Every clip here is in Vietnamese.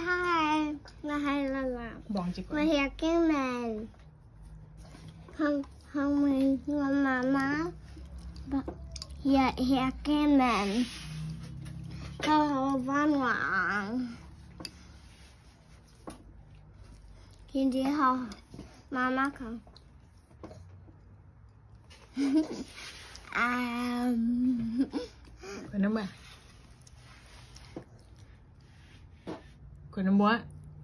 hai là hai là là mà hẹt cái này không không mình là mama hẹt hẹt cái này câu hồ văn ngoạn kiến đi học mama không à Bueno, más. Quên em bố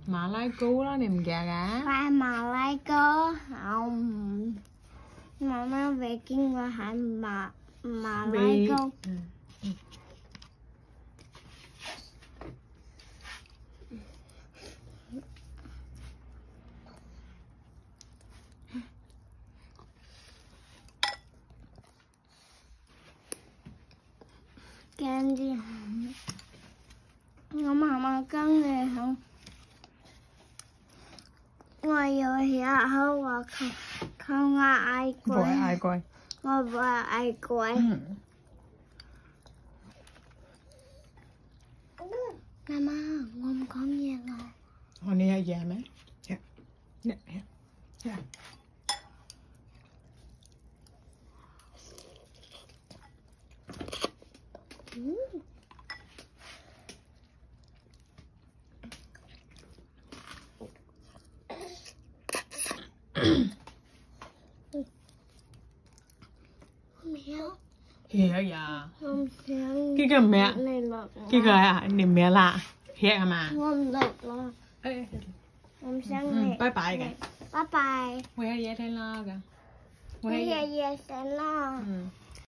Mà lái cú đó niềm gà gà. Phải mà lái cú Không Mà nó về kinh qua hại mà Mà lái cú. Candy. Giờ hiện không và không không ai quay ai coi. ngoài và ai quay Ừ. mama ngon con ngon Hồi này hay già mấy? Dạ. Dạ. Dạ. Dạ. Hiểu xem Cái cái mẹ. Cái cái à, niệm mẹ lạ. Hiểu mà. được xem Ừ, này bye bye kìa. bye bye Quay hay vậy thay lo kìa. Quay giờ hay giờ sẽ lo Ừ.